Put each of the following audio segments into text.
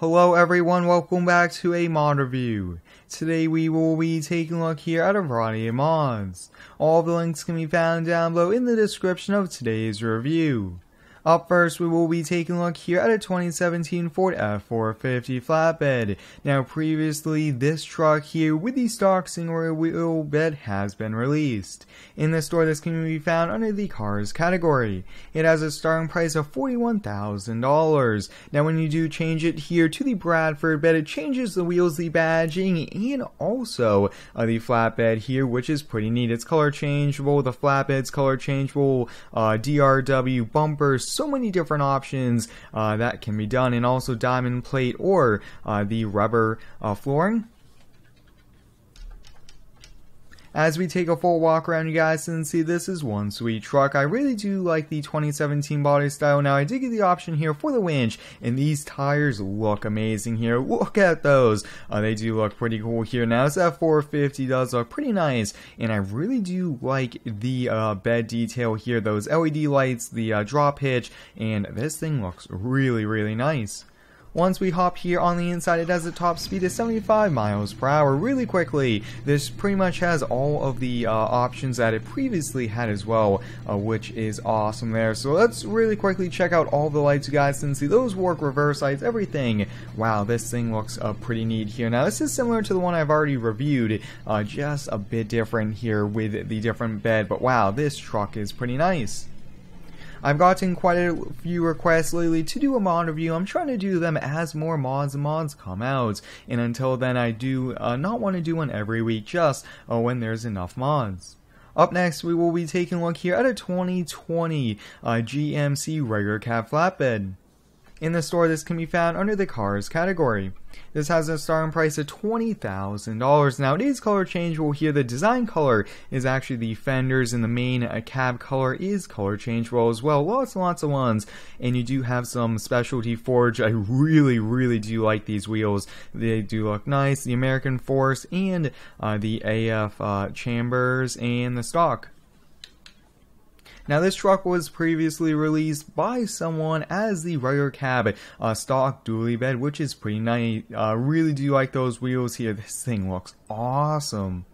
Hello everyone, welcome back to a mod review. Today we will be taking a look here at a variety of mods. All the links can be found down below in the description of today's review. Up first, we will be taking a look here at a 2017 Ford F450 flatbed. Now, previously, this truck here with the stock single wheel bed has been released. In the store, this can be found under the cars category. It has a starting price of $41,000. Now, when you do change it here to the Bradford bed, it changes the wheels, the badging, and also uh, the flatbed here, which is pretty neat. It's color changeable, the flatbed's color changeable, uh, DRW bumpers, so many different options uh, that can be done, and also diamond plate or uh, the rubber uh, flooring as we take a full walk around you guys can see this is one sweet truck. I really do like the 2017 body style. Now I did get the option here for the winch and these tires look amazing here. Look at those. Uh, they do look pretty cool here. Now this F450 does look pretty nice and I really do like the uh, bed detail here. Those LED lights, the uh, drop hitch and this thing looks really really nice. Once we hop here on the inside, it has a top speed of 75 miles per hour really quickly. This pretty much has all of the uh, options that it previously had as well, uh, which is awesome there. So let's really quickly check out all the lights, you guys, and see those work, reverse lights, everything. Wow, this thing looks uh, pretty neat here. Now, this is similar to the one I've already reviewed, uh, just a bit different here with the different bed, but wow, this truck is pretty nice. I've gotten quite a few requests lately to do a mod review. I'm trying to do them as more mods and mods come out. And until then, I do uh, not want to do one every week, just uh, when there's enough mods. Up next, we will be taking a look here at a 2020 uh, GMC regular cab flatbed. In the store, this can be found under the cars category. This has a starting price of $20,000. Now, it is color changeable here. The design color is actually the fenders, and the main uh, cab color is color changeable as well. Lots and lots of ones. And you do have some specialty forge. I really, really do like these wheels. They do look nice. The American Force and uh, the AF uh, chambers and the stock. Now this truck was previously released by someone as the regular cab uh, stock dually bed, which is pretty nice. Uh, really do like those wheels here. This thing looks awesome.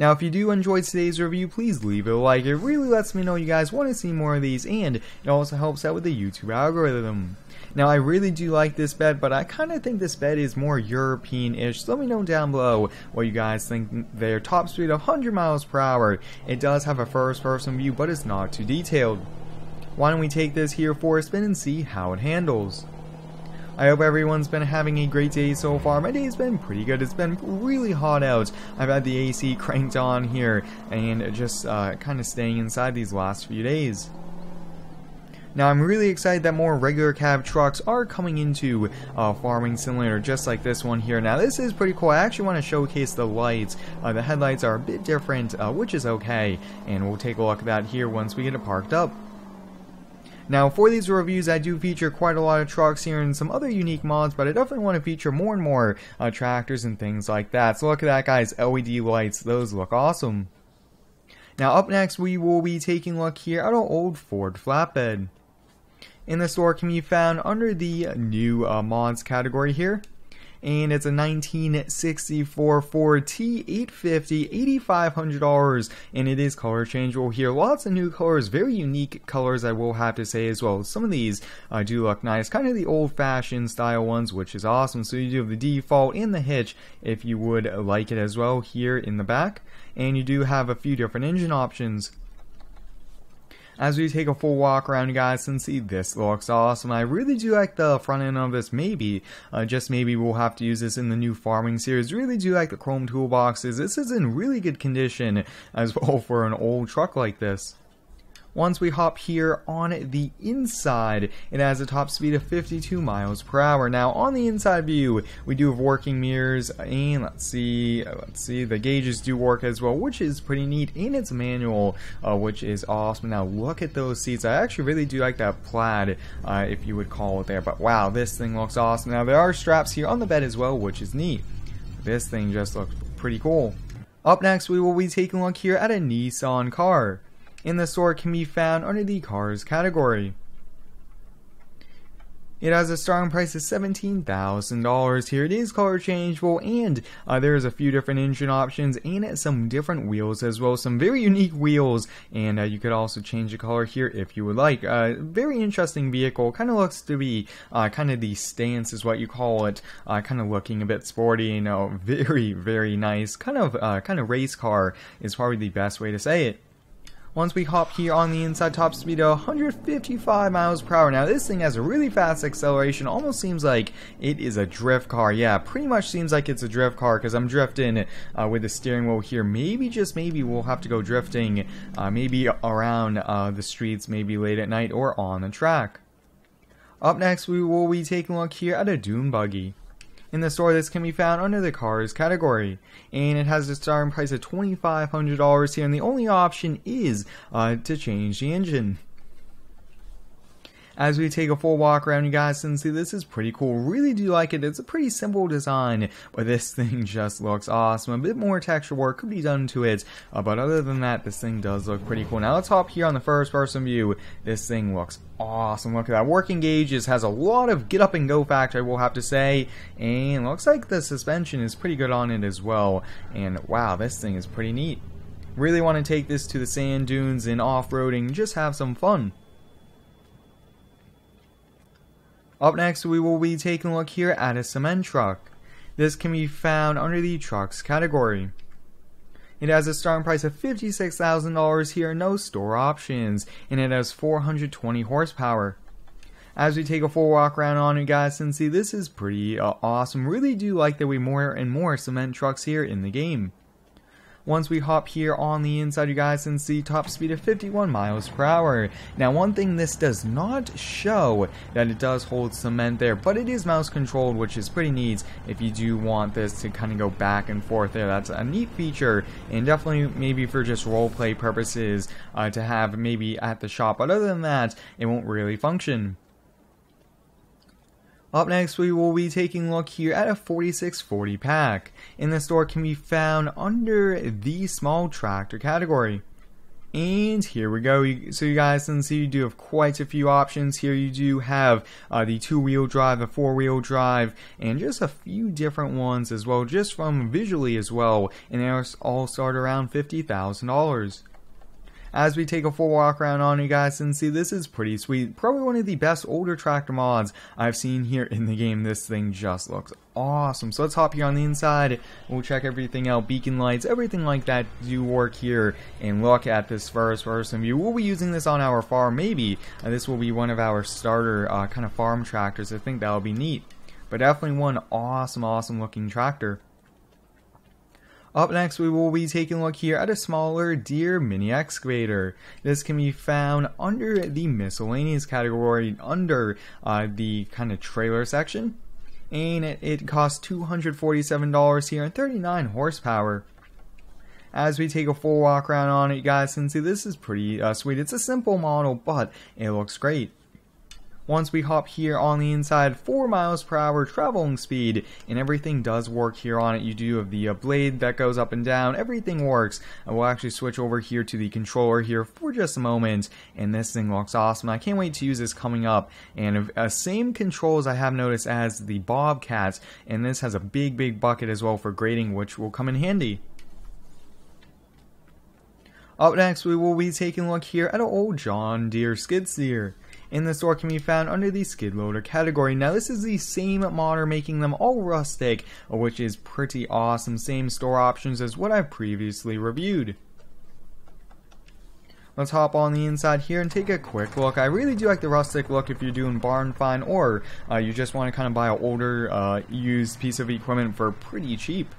Now, if you do enjoy today's review, please leave a like. It really lets me know you guys want to see more of these, and it also helps out with the YouTube algorithm. Now, I really do like this bed, but I kind of think this bed is more European-ish. So let me know down below what you guys think. Their top speed of 100 miles per hour. It does have a first-person view, but it's not too detailed. Why don't we take this here for a spin and see how it handles. I hope everyone's been having a great day so far. My day's been pretty good. It's been really hot out. I've had the AC cranked on here and just uh, kind of staying inside these last few days. Now I'm really excited that more regular cab trucks are coming into uh, Farming Simulator just like this one here. Now this is pretty cool. I actually want to showcase the lights. Uh, the headlights are a bit different, uh, which is okay. And we'll take a look at that here once we get it parked up. Now, for these reviews, I do feature quite a lot of trucks here and some other unique mods, but I definitely want to feature more and more uh, tractors and things like that. So look at that, guys. LED lights. Those look awesome. Now, up next, we will be taking a look here at an old Ford flatbed. In the store can be found under the new uh, mods category here and it's a 1964 Ford T850, $8,500, and it is color changeable here. Lots of new colors, very unique colors, I will have to say as well. Some of these uh, do look nice, kind of the old-fashioned style ones, which is awesome. So you do have the default and the hitch, if you would like it as well, here in the back, and you do have a few different engine options as we take a full walk around you guys and see this looks awesome. I really do like the front end of this maybe, uh, just maybe we'll have to use this in the new farming series. Really do like the chrome toolboxes. This is in really good condition as well for an old truck like this. Once we hop here on the inside, it has a top speed of 52 miles per hour. Now, on the inside view, we do have working mirrors, and let's see, let's see, the gauges do work as well, which is pretty neat, and it's manual, uh, which is awesome. Now, look at those seats. I actually really do like that plaid, uh, if you would call it there, but wow, this thing looks awesome. Now, there are straps here on the bed as well, which is neat. This thing just looks pretty cool. Up next, we will be taking a look here at a Nissan car in the store can be found under the cars category. It has a starting price of $17,000 here. It is color changeable and uh, there's a few different engine options and some different wheels as well. Some very unique wheels and uh, you could also change the color here if you would like. Uh, very interesting vehicle. Kind of looks to be uh, kind of the stance is what you call it. Uh, kind of looking a bit sporty, you know, very, very nice. Kind of, uh, kind of race car is probably the best way to say it. Once we hop here on the inside top speed of 155 miles per hour. Now this thing has a really fast acceleration, almost seems like it is a drift car. Yeah, pretty much seems like it's a drift car because I'm drifting uh, with the steering wheel here. Maybe, just maybe, we'll have to go drifting uh, maybe around uh, the streets, maybe late at night or on the track. Up next, we will be taking a look here at a dune buggy. In the store, this can be found under the cars category, and it has a starting price of $2,500 here, and the only option is uh, to change the engine. As we take a full walk around, you guys can see this is pretty cool. Really do like it. It's a pretty simple design, but this thing just looks awesome. A bit more texture work could be done to it, uh, but other than that, this thing does look pretty cool. Now let's hop here on the first person view. This thing looks awesome. Look at that. Working gauges has a lot of get up and go factor, I will have to say. And looks like the suspension is pretty good on it as well. And wow, this thing is pretty neat. Really want to take this to the sand dunes and off-roading, just have some fun. Up next, we will be taking a look here at a cement truck. This can be found under the trucks category. It has a starting price of $56,000 here, no store options, and it has 420 horsepower. As we take a full walk around on you guys can see this is pretty uh, awesome. Really do like that we more and more cement trucks here in the game. Once we hop here on the inside, you guys can see top speed of 51 miles per hour. Now, one thing this does not show that it does hold cement there, but it is mouse controlled, which is pretty neat if you do want this to kind of go back and forth there. That's a neat feature, and definitely maybe for just roleplay purposes uh, to have maybe at the shop. But other than that, it won't really function. Up next, we will be taking a look here at a 4640 pack. In the store can be found under the small tractor category. And here we go. So you guys can see you do have quite a few options. Here you do have uh, the two-wheel drive, the four-wheel drive, and just a few different ones as well, just from visually as well. And they all start around $50,000 as we take a full walk around on you guys and see this is pretty sweet. Probably one of the best older tractor mods I've seen here in the game. This thing just looks awesome. So let's hop here on the inside. We'll check everything out. Beacon lights, everything like that do work here. And look at this first person view. We'll be using this on our farm. Maybe uh, this will be one of our starter uh, kind of farm tractors. I think that will be neat. But definitely one awesome, awesome looking tractor. Up next, we will be taking a look here at a smaller Deere mini excavator. This can be found under the miscellaneous category, under uh, the kind of trailer section. And it, it costs $247 here and 39 horsepower. As we take a full walk around on it, you guys can see this is pretty uh, sweet. It's a simple model, but it looks great. Once we hop here on the inside, 4 miles per hour traveling speed, and everything does work here on it. You do have the uh, blade that goes up and down, everything works. And we'll actually switch over here to the controller here for just a moment, and this thing looks awesome. I can't wait to use this coming up, and uh, same controls I have noticed as the Bobcat, and this has a big, big bucket as well for grading, which will come in handy. Up next, we will be taking a look here at an old John Deere skid steer in the store can be found under the skid loader category. Now this is the same modder making them all rustic, which is pretty awesome. Same store options as what I've previously reviewed. Let's hop on the inside here and take a quick look. I really do like the rustic look if you're doing barn find or uh, you just want to kind of buy an older uh, used piece of equipment for pretty cheap.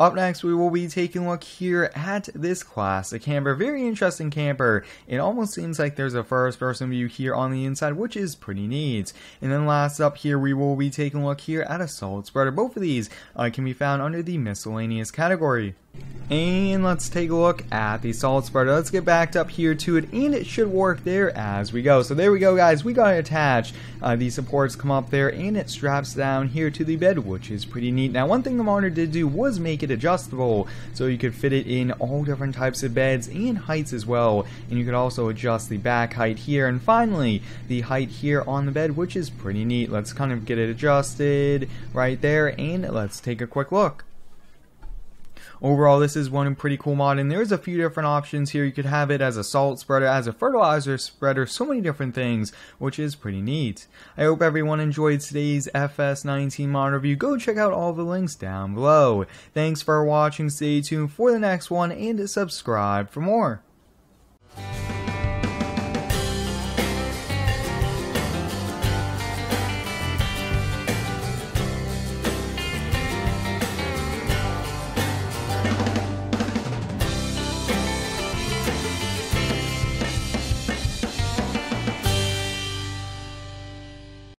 Up next, we will be taking a look here at this class, a camper. Very interesting camper. It almost seems like there's a first person view here on the inside, which is pretty neat. And then last up here, we will be taking a look here at a salt spreader. Both of these uh, can be found under the miscellaneous category. And let's take a look at the salt spreader. Let's get backed up here to it, and it should work there as we go. So there we go, guys. We got it attached. Uh, the supports come up there, and it straps down here to the bed, which is pretty neat. Now, one thing the modder did do was make it adjustable, so you could fit it in all different types of beds and heights as well. And you could also adjust the back height here, and finally, the height here on the bed, which is pretty neat. Let's kind of get it adjusted right there, and let's take a quick look. Overall, this is one pretty cool mod, and there's a few different options here. You could have it as a salt spreader, as a fertilizer spreader, so many different things, which is pretty neat. I hope everyone enjoyed today's FS19 mod review. Go check out all the links down below. Thanks for watching, stay tuned for the next one, and subscribe for more.